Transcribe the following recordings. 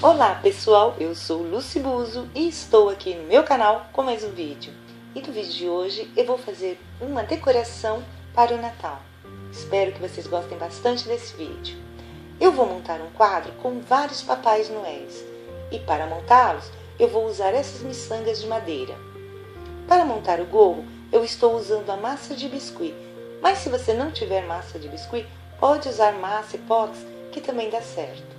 Olá pessoal, eu sou Lucy Buzo e estou aqui no meu canal com mais um vídeo. E no vídeo de hoje eu vou fazer uma decoração para o Natal. Espero que vocês gostem bastante desse vídeo. Eu vou montar um quadro com vários papais noéis e para montá-los eu vou usar essas miçangas de madeira. Para montar o gorro eu estou usando a massa de biscuit, mas se você não tiver massa de biscuit, pode usar massa epox que também dá certo.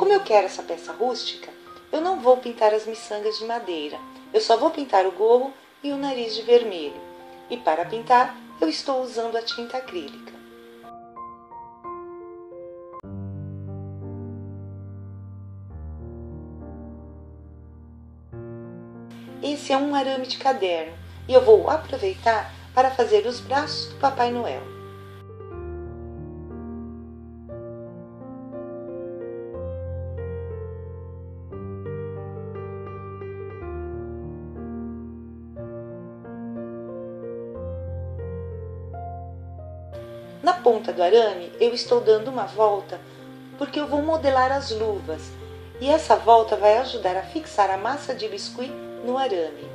Como eu quero essa peça rústica, eu não vou pintar as miçangas de madeira. Eu só vou pintar o gorro e o nariz de vermelho. E para pintar, eu estou usando a tinta acrílica. Esse é um arame de caderno e eu vou aproveitar para fazer os braços do Papai Noel. Ponta do arame eu estou dando uma volta porque eu vou modelar as luvas e essa volta vai ajudar a fixar a massa de biscuit no arame.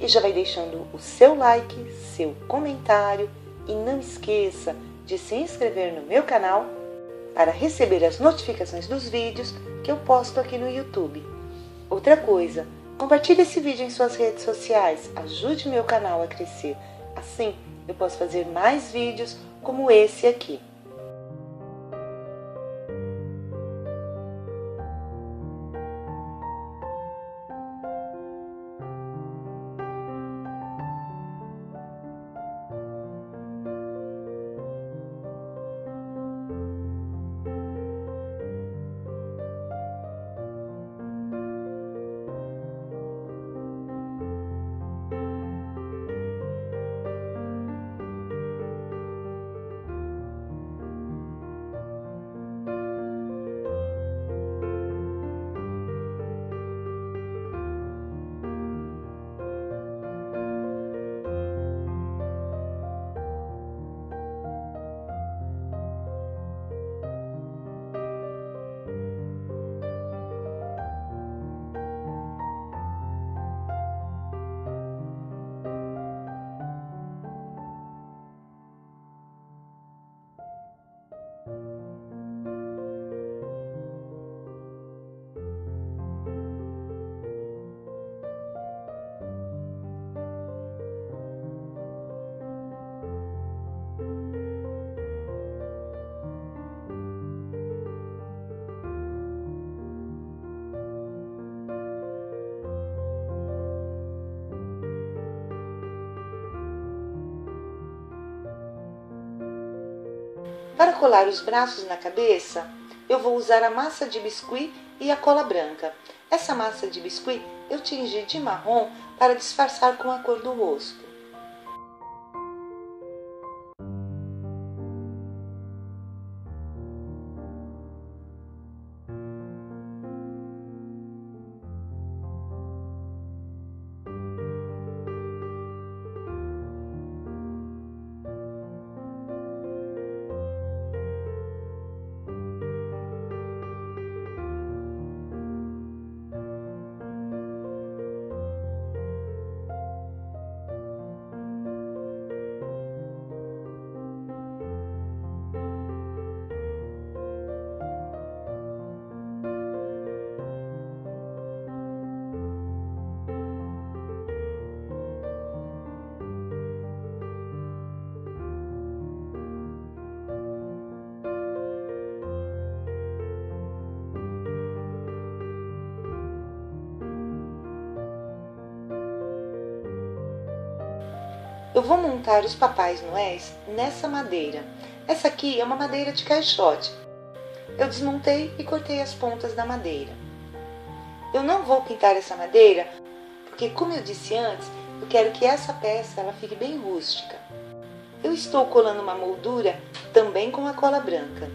E já vai deixando o seu like, seu comentário e não esqueça de se inscrever no meu canal para receber as notificações dos vídeos que eu posto aqui no YouTube. Outra coisa, Compartilhe esse vídeo em suas redes sociais, ajude meu canal a crescer. Assim, eu posso fazer mais vídeos como esse aqui. Para colar os braços na cabeça, eu vou usar a massa de biscuit e a cola branca. Essa massa de biscuit eu tingi de marrom para disfarçar com a cor do rosto. Eu vou montar os papais noéis nessa madeira. Essa aqui é uma madeira de caixote. Eu desmontei e cortei as pontas da madeira. Eu não vou pintar essa madeira porque, como eu disse antes, eu quero que essa peça ela fique bem rústica. Eu estou colando uma moldura também com a cola branca.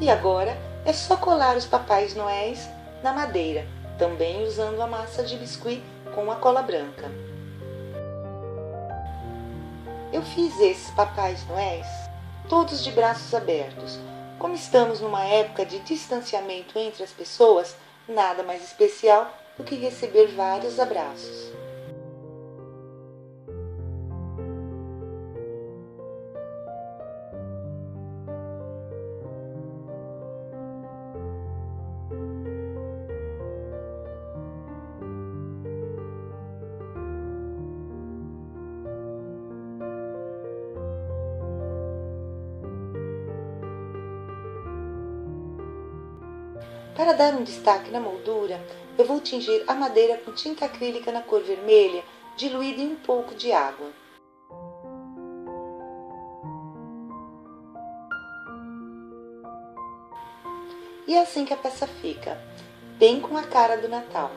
E agora é só colar os papais noéis na madeira, também usando a massa de biscuit com a cola branca. Eu fiz esses papais noéis todos de braços abertos. Como estamos numa época de distanciamento entre as pessoas, nada mais especial do que receber vários abraços. Para dar um destaque na moldura, eu vou tingir a madeira com tinta acrílica na cor vermelha, diluída em um pouco de água. E é assim que a peça fica, bem com a cara do Natal.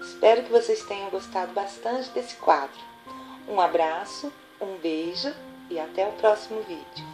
Espero que vocês tenham gostado bastante desse quadro. Um abraço, um beijo e até o próximo vídeo.